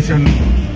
special